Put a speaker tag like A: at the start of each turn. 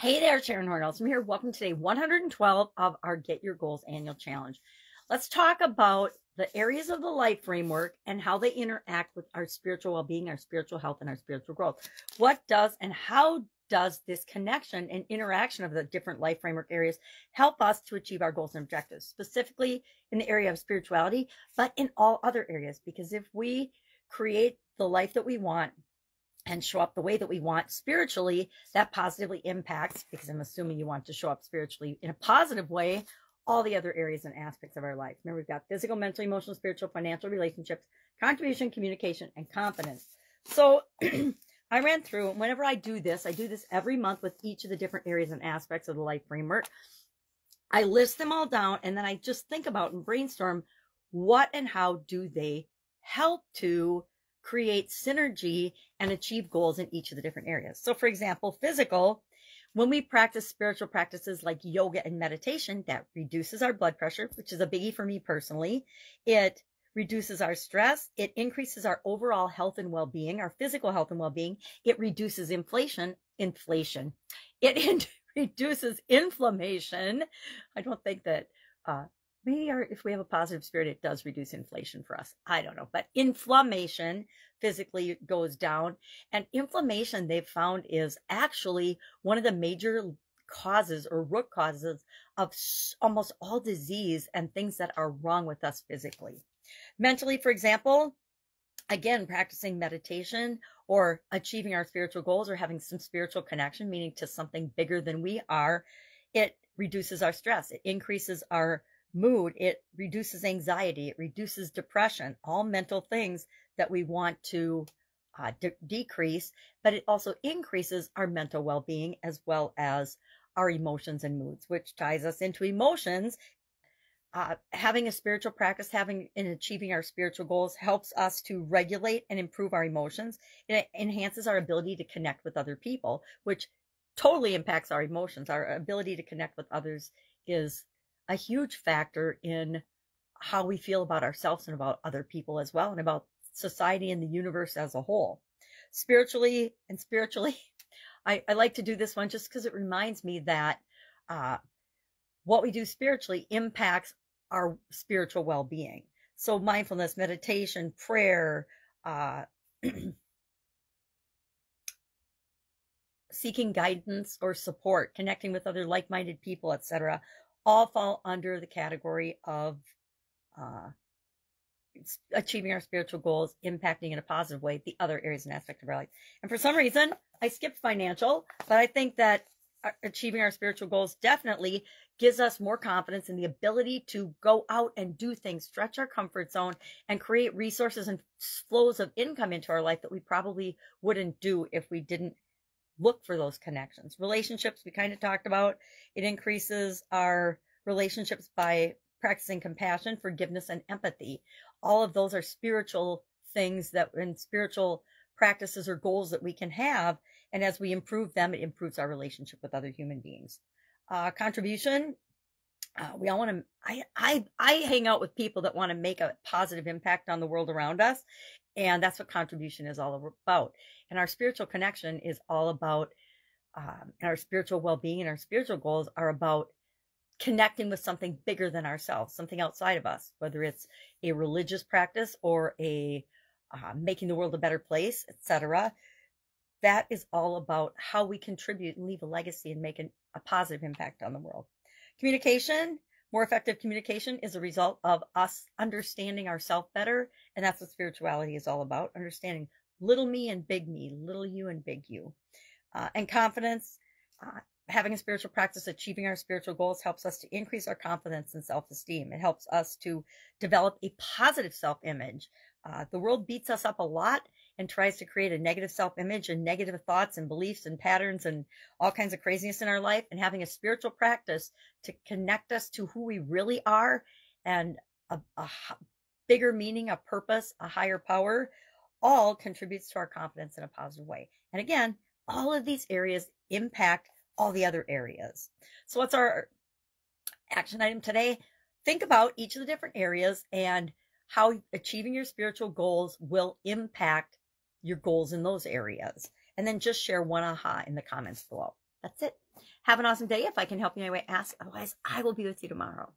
A: Hey there, Sharon Horne-Ellstrom here. Welcome to day 112 of our Get Your Goals annual challenge. Let's talk about the areas of the life framework and how they interact with our spiritual well-being, our spiritual health, and our spiritual growth. What does and how does this connection and interaction of the different life framework areas help us to achieve our goals and objectives, specifically in the area of spirituality, but in all other areas? Because if we create the life that we want and show up the way that we want spiritually, that positively impacts, because I'm assuming you want to show up spiritually in a positive way, all the other areas and aspects of our life. Remember, we've got physical, mental, emotional, spiritual, financial, relationships, contribution, communication, and confidence. So I ran through, and whenever I do this, I do this every month with each of the different areas and aspects of the life framework. I list them all down, and then I just think about and brainstorm what and how do they help to create synergy and achieve goals in each of the different areas. So, for example, physical, when we practice spiritual practices like yoga and meditation, that reduces our blood pressure, which is a biggie for me personally. It reduces our stress. It increases our overall health and well-being, our physical health and well-being. It reduces inflation, inflation. It reduces inflammation. I don't think that uh, maybe if we have a positive spirit, it does reduce inflation for us. I don't know, but inflammation physically goes down and inflammation they've found is actually one of the major causes or root causes of almost all disease and things that are wrong with us physically. Mentally, for example, again, practicing meditation or achieving our spiritual goals or having some spiritual connection, meaning to something bigger than we are, it reduces our stress. It increases our mood, it reduces anxiety, it reduces depression, all mental things that we want to uh, de- decrease, but it also increases our mental well being as well as our emotions and moods, which ties us into emotions. Uh, having a spiritual practice, having and achieving our spiritual goals helps us to regulate and improve our emotions. It enhances our ability to connect with other people, which totally impacts our emotions. Our ability to connect with others is a huge factor in how we feel about ourselves and about other people as well and about society and the universe as a whole. Spiritually and spiritually, I, I like to do this one just because it reminds me that uh, what we do spiritually impacts our spiritual well being. So, mindfulness, meditation, prayer, uh, seeking guidance or support, connecting with other like minded people, etc all fall under the category of uh, achieving our spiritual goals, impacting in a positive way the other areas and aspects of our life. And for some reason, I skipped financial, but I think that achieving our spiritual goals definitely gives us more confidence in the ability to go out and do things, stretch our comfort zone, and create resources and flows of income into our life that we probably wouldn't do if we didn't look for those connections. Relationships, we kind of talked about. It increases our relationships by practicing compassion, forgiveness, and empathy. All of those are spiritual things that and spiritual practices or goals that we can have. And as we improve them, it improves our relationship with other human beings. Uh, contribution. Uh, we all want to, I, I, I hang out with people that want to make a positive impact on the world around us. And that's what contribution is all about. And our spiritual connection is all about um, our spiritual well being and our spiritual goals are about connecting with something bigger than ourselves, something outside of us, whether it's a religious practice or a uh, making the world a better place, etc. That is all about how we contribute and leave a legacy and make an, a positive impact on the world. Communication, more effective communication is a result of us understanding ourselves better. And that's what spirituality is all about understanding little me and big me, little you and big you. Uh, and confidence, uh, having a spiritual practice, achieving our spiritual goals helps us to increase our confidence and self esteem. It helps us to develop a positive self image. Uh, the world beats us up a lot and tries to create a negative self image and negative thoughts and beliefs and patterns and all kinds of craziness in our life. And having a spiritual practice to connect us to who we really are and a, a bigger meaning, a purpose, a higher power, all contributes to our confidence in a positive way. And again, all of these areas impact all the other areas. So, what's our action item today? Think about each of the different areas and how achieving your spiritual goals will impact your goals in those areas. And then just share one aha in the comments below. That's it. Have an awesome day. If I can help you in any way, ask. Otherwise, I will be with you tomorrow.